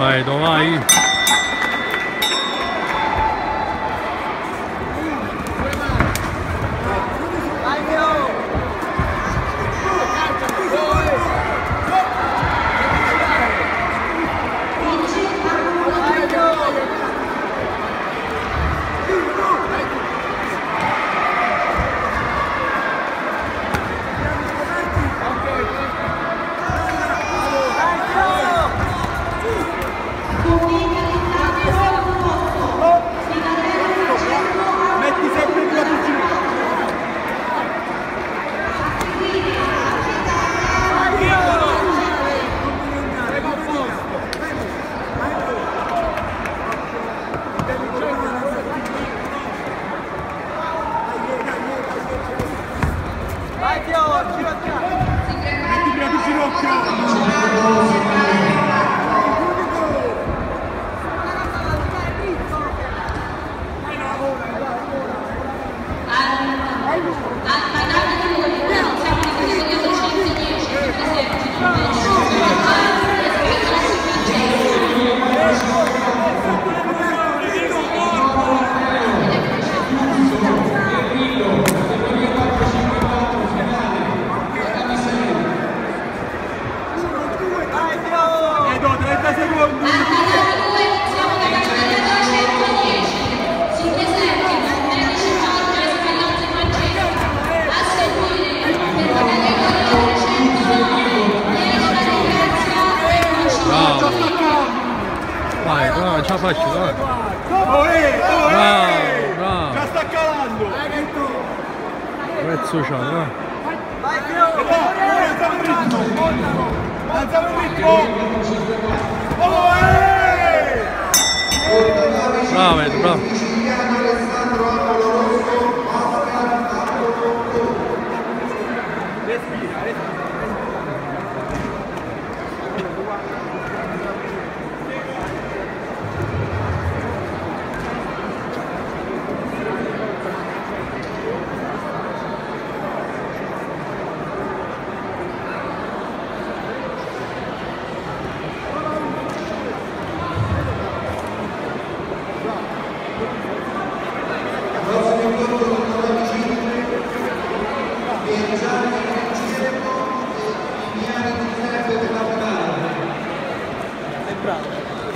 Vai, dove vai? Metti goals. Ce la faccio, vai. Oh, eh, oh, Bravo, eh. sta calando. Prezzo c'ha, va. E no, alziamo il ritmo. Alziamo il ritmo. Oh, eh. Bravo, Edo, bravo.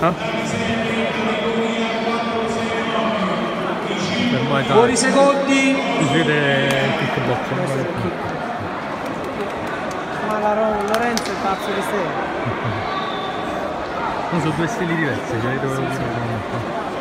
Ah? Fuori secondi. Si vede kickbox. Ma la Ro- Lorenzo è pazzo di. No, sono due stili diversi, ce li dovevo dire.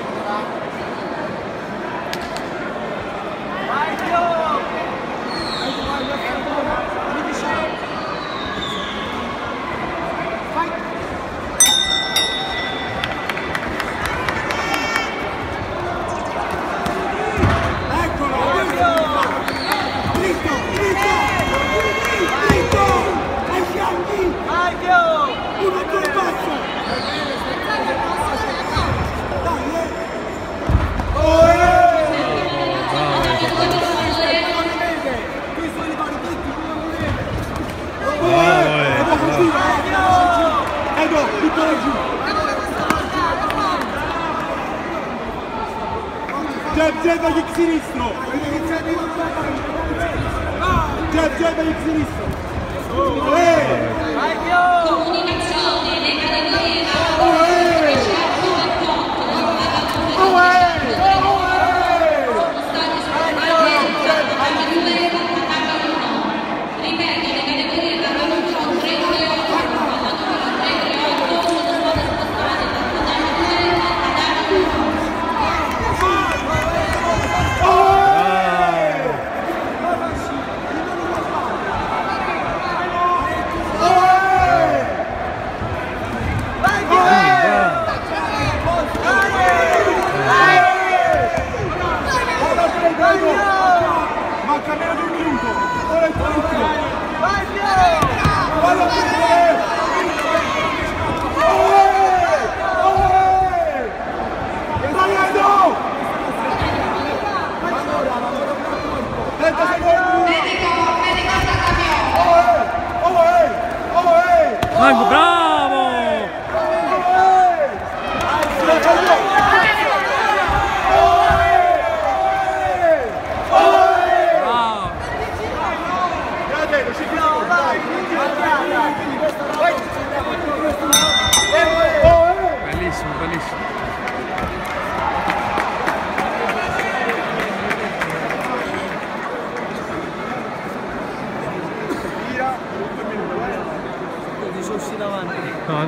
Jab, jab, dagli sinistro. Jab, jab, dagli sinistro. Eh. Comunicazione, le categorie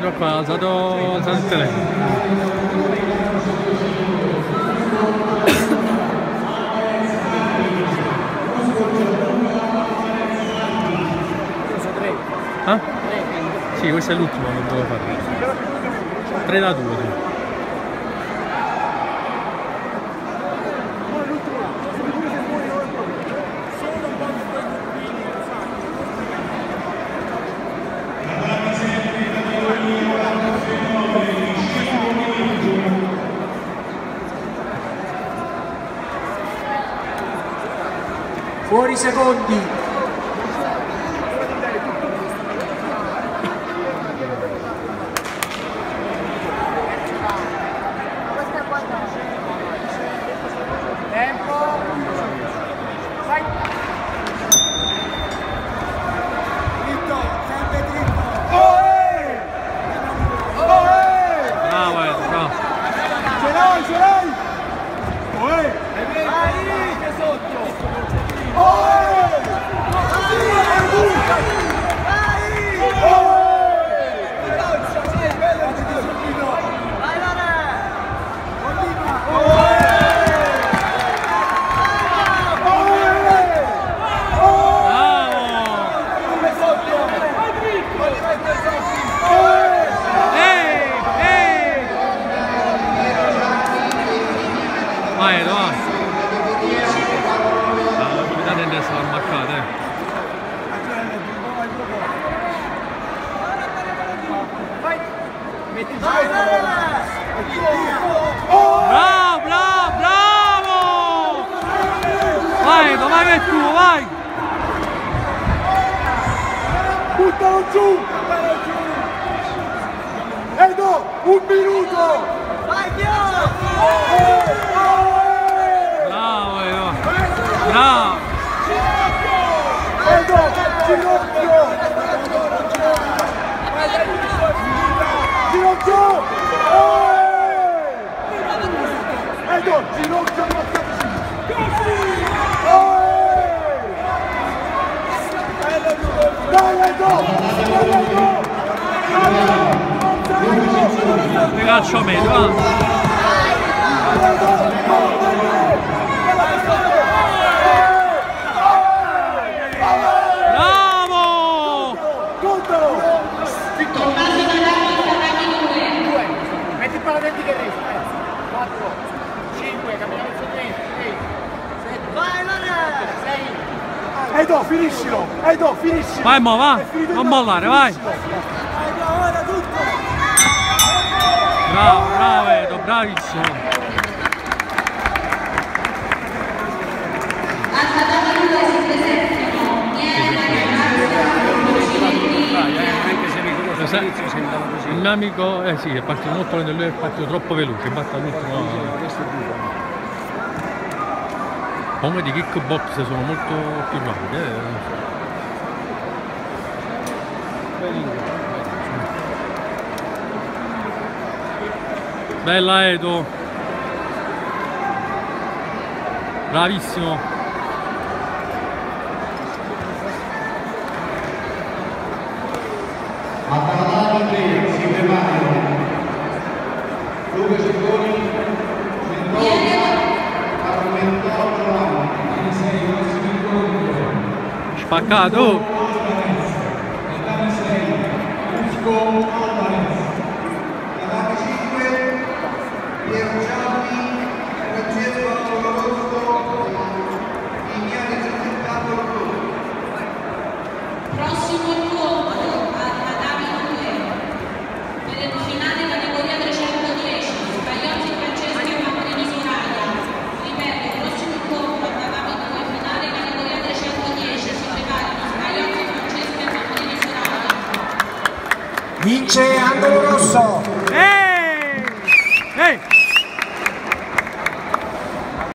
vado qua, vado al Ah? Sì, questo è l'ultimo che devo fare. 3 da 2. buoni secondi. Bravo, bravo, bravo! Vai, non vai vai! Buttalo! Edo, un minuto! Obrigado, Chomelho. Edo, finiscilo! Edo, finiscilo! Vai mo, va! Non mollare, vai! Bravo, bravo Edo, bravissimo! Il mio amico, eh sì, è partito molto lento, lui è partito troppo veloce, batta l'ultimo come di kickbox sono molto più rapide eh. bella Edo. Bravissimo. empacado. doloroso.